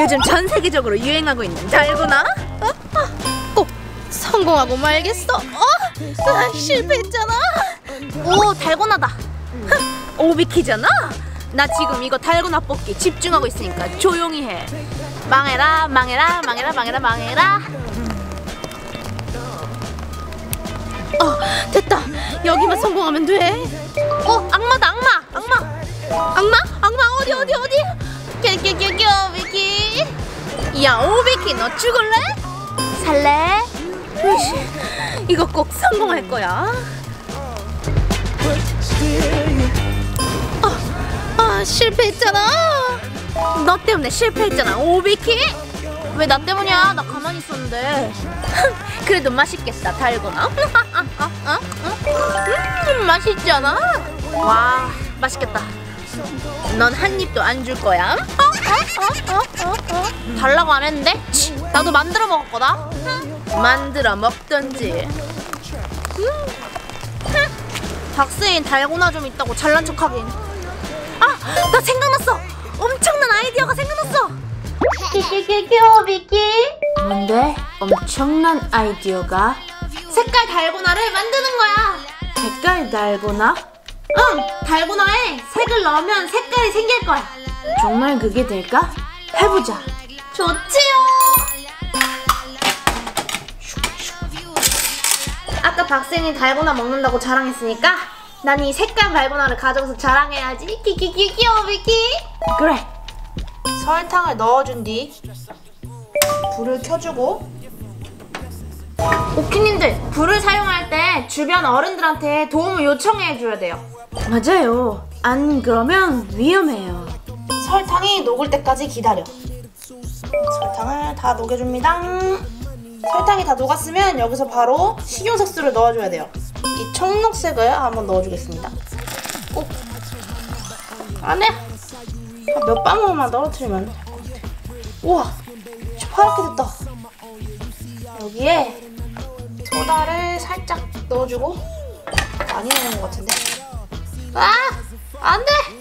요즘 전 세계적으로 유행하고 있는 달고나? 어? 어, 꼭 성공하고 말겠어. 어? 아, 실패했잖아. 오, 달고나다. 흥, 오비키잖아. 나 지금 이거 달고나 뽑기 집중하고 있으니까 조용히 해. 망해라, 망해라, 망해라, 망해라, 망해라. 어, 됐다. 여기만 성공하면 돼. 어, 악마다, 악마, 악마. 악마? 악마 어디 어디 어디? 오비키 야 오비키 너 죽을래? 살래? 이거 꼭 성공할 거야. 아, 아 실패했잖아. 너 때문에 실패했잖아 오비키. 왜 나 때문이야? 나 가만히 있었는데. 그래도 맛있겠다 달고나. 음 맛있잖아? 와 맛있겠다. 넌 한 입도 안 줄 거야? 달라고 안 했는데? 치, 나도 만들어 먹을 거다. 만들어 먹던지. 음. 박스인 달고나 좀 있다고 잘난 척하긴. 아, 나 생각났어. 엄청난 아이디어가 생각났어. 끼끼끼끼 비키. 뭔데? 엄청난 아이디어가? 색깔 달고나를 만드는 거야. 색깔 달고나? 응, 달고나에 색을 넣으면 색깔이 생길 거야. 정말 그게 될까? 해보자. 좋지요. 아까 박생이 달고나 먹는다고 자랑했으니까 난 이 색깔 달고나를 가져가서 자랑해야지. 키키키 귀여워 비키. 그래. 설탕을 넣어준 뒤 불을 켜주고 오키님들 불을 사용할 때 주변 어른들한테 도움을 요청해 줘야 돼요. 맞아요. 안 그러면 위험해요. 설탕이 녹을 때까지 기다려. 설탕을 다 녹여줍니다. 설탕이 다 녹았으면 여기서 바로 식용색소를 넣어줘야 돼요. 이 청록색을 한번 넣어주겠습니다. 오. 안 해. 한몇 방울만 떨어뜨리면 될 것 같아. 우와, 파랗게 됐다. 여기에 소다를 살짝 넣어주고 많이 넣는 것 같은데. 아! 안 돼!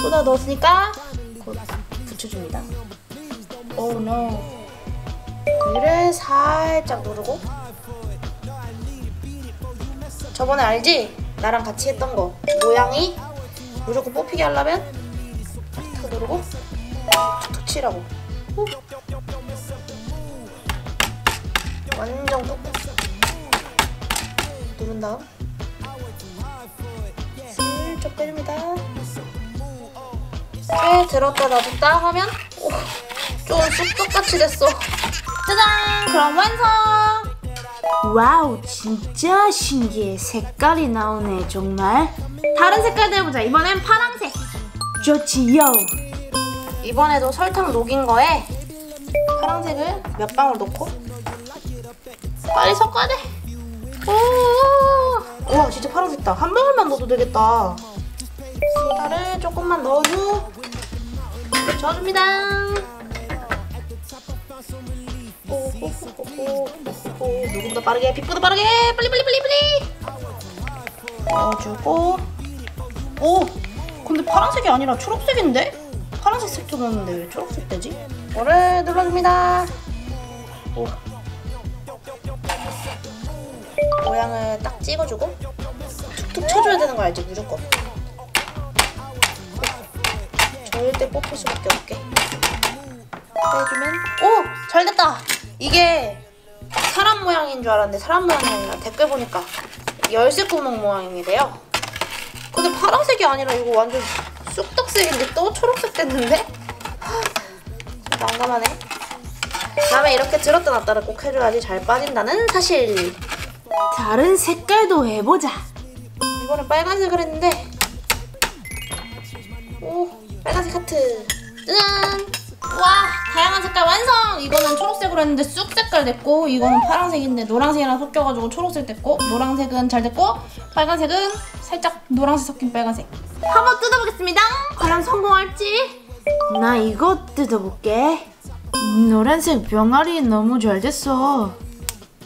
소다 넣었으니까 곧 붙여줍니다. 오, oh, no. 위를 살짝 누르고 저번에 알지? 나랑 같이 했던 거 모양이 무조건 뽑히게 하려면 탁 누르고 툭툭 치라고 오. 완전 꾹꾹 누른 다음 슬쩍 빼줍니다 꽤 들었다 놔뒀다 하면? 오, 좀 쑥떡같이 됐어. 짜잔! 그럼 완성! 와우 진짜 신기해. 색깔이 나오네 정말. 다른 색깔도 해보자. 이번엔 파랑색. 좋지요. 이번에도 설탕 녹인 거에 파랑색을 몇 방울 넣고? 빨리 섞어야 돼. 오, 와 진짜 파란색다. 한 방울만 넣어도 되겠다 소다를 조금만 넣어줘 저어줍니다. 오호호호호호호 누군가 빠르게 빛보다 빠르게. 빨리 빨리 빨리 빨리. 넣어주고. 오 근데 파란색이 아니라 초록색인데? 파란색 색조 넣었는데 왜 초록색 되지? 이거를 눌러줍니다. 오. 모양을 딱 찍어주고 툭툭 쳐줘야 되는 거 알지? 무조건 절대 뽑힐 수밖에 없게. 빼주면 오! 잘 됐다! 이게 사람 모양인 줄 알았는데 사람 모양이 아니라 댓글 보니까 열쇠 구멍 모양이래요. 근데 파란색이 아니라 이거 완전 쑥떡색인데 또 초록색 됐는데? 난감하네. 다음에 이렇게 들었다 놨다를 꼭 해줘야지 잘 빠진다는 사실. 다른 색깔도 해보자. 이번엔 빨간색을 했는데 오 빨간색 하트. 짜잔 와 다양한 색깔 완성! 이거는 초록색으로 했는데 쑥 색깔 됐고 이거는 파란색인데 노란색이랑 섞여가지고 초록색 됐고 노란색은 잘 됐고 빨간색은 살짝 노란색 섞인 빨간색. 한번 뜯어보겠습니다. 과연 성공할지? 나 이거 뜯어볼게. 노란색 병아리 너무 잘 됐어.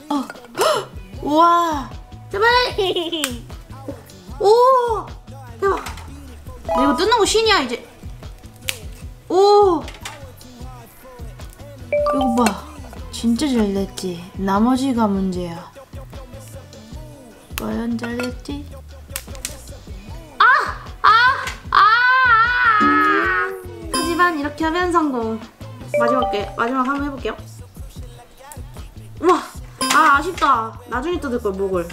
어. 우와. 제발. 오. 대박. 나 이거 뜯는 거 신이야 이제. 오. 이거 봐. 진짜 잘 됐지. 나머지가 문제야. 과연 잘 됐지? 아! 아! 아! 아! 하지만 이렇게 하면 성공. 마지막 게 마지막 한번 해볼게요. 우와! 아 아쉽다. 나중에 뜯을 걸 목을.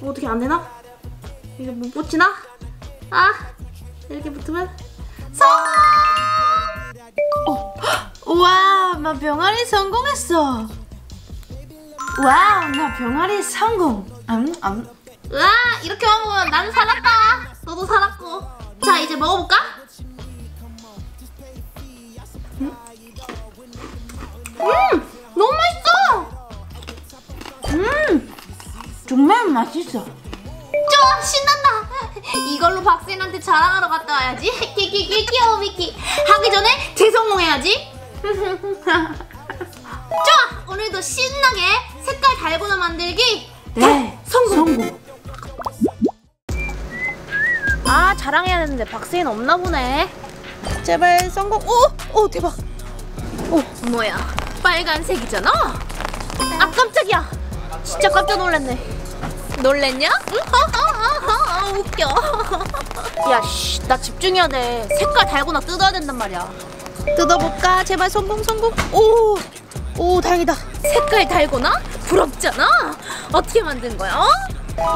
뭐 어떻게 안 되나? 이게 못 붙이나? 아 이렇게 붙으면 성공! 어, 우와, 나 병아리 성공했어. 와우, 나 병아리 성공. 음, 음. 와, 이렇게 먹으면 난 살았다. 너도 살았고. 자, 이제 먹어볼까? 음, 음 너무 맛있어. 음, 정말 맛있어. 좋아, 신난다. 이걸로 박스인한테 자랑하러 갔다 와야지. 키키키 귀여워 미키. 하기 전에 재성공해야지. 좋아, 오늘도 신나게 색깔 달고나 만들기. 네, 성공. 아, 자랑해야 되는데 박스인 없나 보네. 제발 성공. 오, 오 대박. 오, 뭐야? 빨간색이잖아. 아 깜짝이야. 진짜 깜짝 놀랐네. 놀랬냐? 응? 웃겨. 야, 씨, 나 집중해야 돼. 색깔 달고나 뜯어야 된단 말이야. 뜯어볼까? 제발 성공, 성공. 오, 오, 다행이다. 색깔 달고나? 부럽잖아. 어떻게 만든 거야? 어?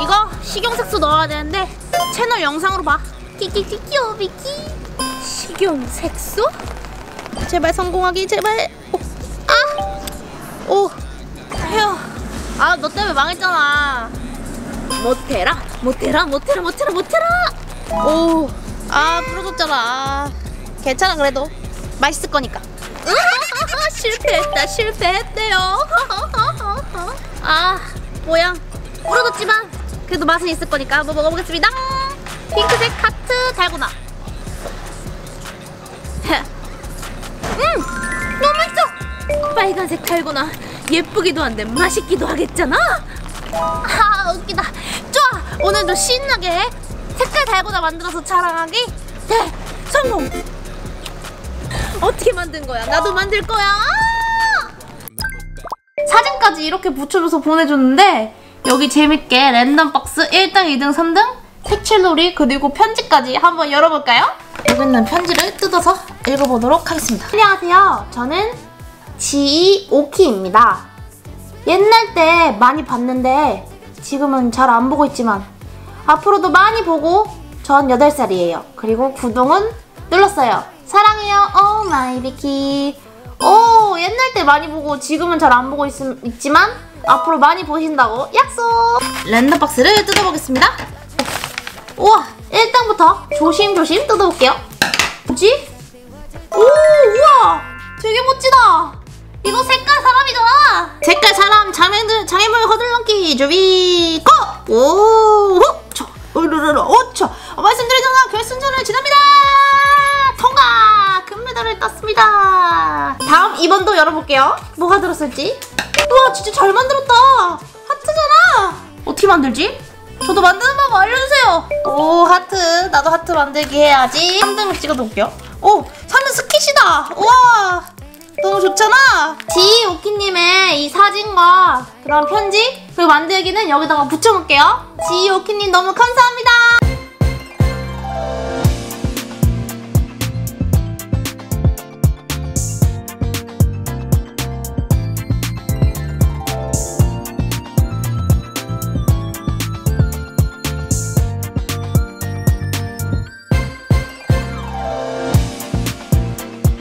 이거 식용색소 넣어야 되는데 채널 영상으로 봐. 키키키 귀여워, 비키. 식용색소? 제발 성공하기, 제발. 오, 아, 오, 휴. 아, 너 때문에 망했잖아. 못해라 못해라 못해라 못해라 못해라. 오아 부러졌잖아. 아, 괜찮아 그래도. 맛있을 거니까. 실패했다 실패했대요. 아 모양 부러졌지만 그래도 맛은 있을 거니까 한번 먹어보겠습니다. 핑크색 하트 달고나. 음 너무 맛있어. 빨간색 달고나. 예쁘기도 한데 맛있기도 하겠잖아. 아 웃기다 오늘도 신나게 색깔 달고나 만들어서 자랑하기? 네 성공! 어떻게 만든 거야? 나도 만들 거야! 사진까지 이렇게 붙여줘서 보내줬는데 여기 재밌게 랜덤 박스 1등 2등 3등 색칠놀이 그리고 편지까지 한번 열어볼까요? 여기 있는 편지를 뜯어서 읽어보도록 하겠습니다. 안녕하세요. 저는 지오키입니다. 옛날 때 많이 봤는데 지금은 잘 안 보고 있지만 앞으로도 많이 보고 전 8살이에요. 그리고 구독은 눌렀어요. 사랑해요. 오 마이 비키. 오 옛날 때 많이 보고 지금은 잘 안 보고 있, 있지만 앞으로 많이 보신다고 약속. 랜덤 박스를 뜯어보겠습니다. 우와 1등부터 조심조심 뜯어볼게요. 뭐지? 오 우와 되게 멋지다. 이거 색깔 사람이잖아. 색깔 사람 장애물 장애물 허들넘기 준비 고! 오, 저, 으르르르, 오초. 말씀드리잖아 결승전을 지납니다. 통과. 금메달을 땄습니다. 다음 2번도 열어볼게요. 뭐가 들었을지. 우와 진짜 잘 만들었다. 하트잖아. 어떻게 만들지? 저도 만드는 방법 알려주세요. 오 하트. 나도 하트 만들기 해야지. 3등을 찍어볼게요. 오 3등 스킷이다. 우와. 너무 좋잖아. 지오키님의 이 사진과 그런 편지 그리고 만들기는 여기다가 붙여놓을게요. 지오키님 너무 감사합니다.